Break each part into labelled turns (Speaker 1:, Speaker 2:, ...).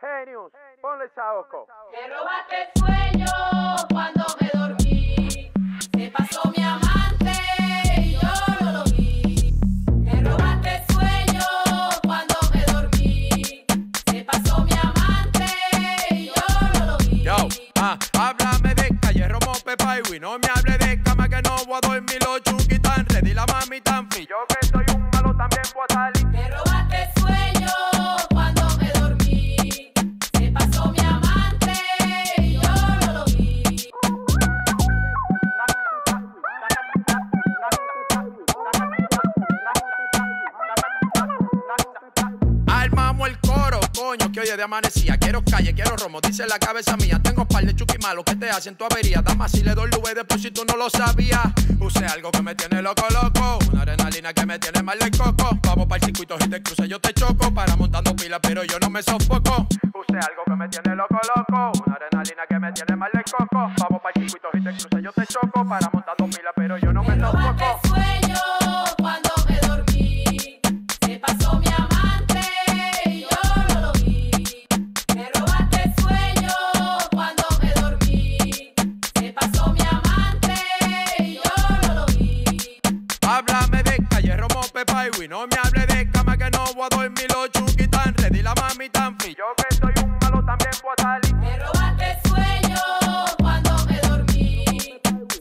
Speaker 1: Genius, ponle saoco.
Speaker 2: Me robaste el sueño cuando me dormí. Se pasó mi amante y yo no lo vi. Me robaste el sueño cuando me dormí. Se pasó mi amante y yo no lo vi.
Speaker 3: Yo, ah, háblame de calle, romo, pepa y No me hable que hoy es de amanecía. Quiero calle, quiero romo, dice la cabeza mía. Tengo par de chuki malos que te hacen tu avería. Dama, si le doy lube después si tú no lo sabías. Usé algo que me tiene loco, loco. Una adrenalina que me tiene mal de coco. Vamos para el circuito y te cruce, yo te choco. Para montando pila, pero yo no me sofoco.
Speaker 1: Usé algo que me tiene loco, loco. Una adrenalina que me tiene mal de coco. Vamos para el circuito y te cruce, yo te choco. Para montando pila, pero yo no me sofoco.
Speaker 3: Romo, pepa y No me hable de cama que no voy a dormir los chunky tan ready, la mami tan free.
Speaker 1: Yo que soy un malo también voy a salir.
Speaker 2: Me robaste el sueño cuando me dormí.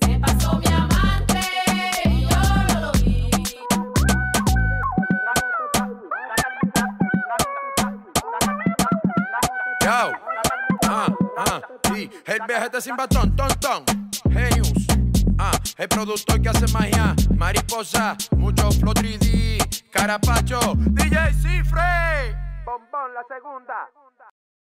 Speaker 2: Se pasó mi amante y yo no lo vi.
Speaker 3: Yo, ah, ah, sí, el viajete sin bastón, ton, ton, Genius, ah, el productor que hace magia, mariposa, mucho flow 3D, carapacho, DJ Cifre.
Speaker 1: Bombón la segunda.